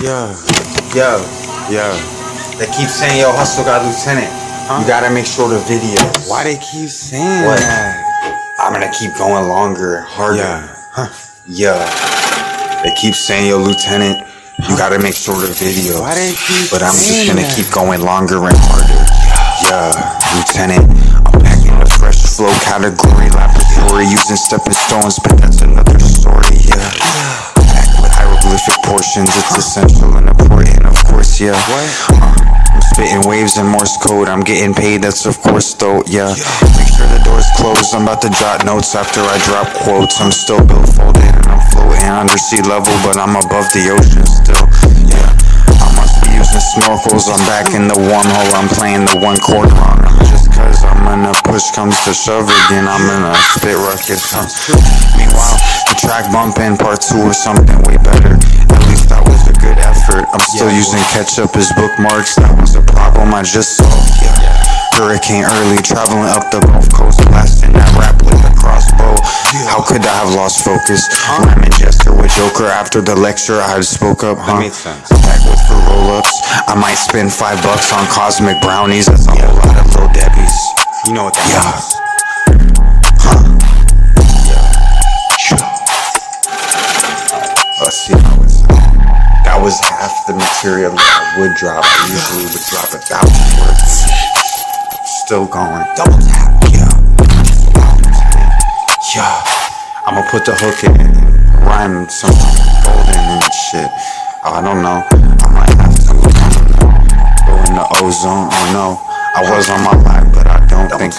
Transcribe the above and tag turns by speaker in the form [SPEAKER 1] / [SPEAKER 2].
[SPEAKER 1] Yeah.
[SPEAKER 2] Yo,
[SPEAKER 1] Yeah.
[SPEAKER 2] they keep saying yo Hustle God lieutenant.
[SPEAKER 1] Huh?
[SPEAKER 2] You gotta make sure the videos.
[SPEAKER 1] Why they keep saying
[SPEAKER 2] What?
[SPEAKER 1] that?
[SPEAKER 2] I'm gonna keep going longer, harder.
[SPEAKER 1] Yeah. Huh.
[SPEAKER 2] Yeah. They keep saying yo lieutenant. You gotta make sure the videos.
[SPEAKER 1] Why they keep
[SPEAKER 2] But I'm just gonna
[SPEAKER 1] that?
[SPEAKER 2] keep going longer and harder. Yeah, lieutenant. I'm back in the fresh flow category laboratory using stepping stones, but that's another it's essential and important, of course. Yeah.
[SPEAKER 1] What?
[SPEAKER 2] Uh, I'm spitting waves in Morse code. I'm getting paid, that's of course though. Yeah. Make sure the doors closed. I'm about to jot notes after I drop quotes. I'm still built folded and I'm floating under sea level, but I'm above the ocean still. Yeah. I must be using snorkels. I'm back in the wormhole. I'm playing the one chord wrong. Just cause I'm gonna push comes to shove again. I'm gonna spit ruckus. Huh? Meanwhile, the track bumping part two or something way better. At least still using ketchup as bookmarks. That was a problem I just solved. Yeah. Hurricane Erlee, traveling up the Gulf Coast, blasting that rap with a crossbow. How could I have lost focus? Rhyming gesture with Joker after the lecture. I spoke up, huh?
[SPEAKER 1] sense.
[SPEAKER 2] Back with for roll-ups. I might spend five bucks on cosmic brownies. That's a whole lot of little Debbie's.
[SPEAKER 1] You know what that
[SPEAKER 2] Yeah.
[SPEAKER 1] means.
[SPEAKER 2] Let's see how it's. That was half the material that I would drop. I usually would drop a thousand words. Still going. Double tap. Yeah. Yeah. I'm gonna put the hook in it. Rhyme some golden and shit. Oh, I don't know. I might have to. Go in the ozone. Oh no. I was on my life, but I don't think.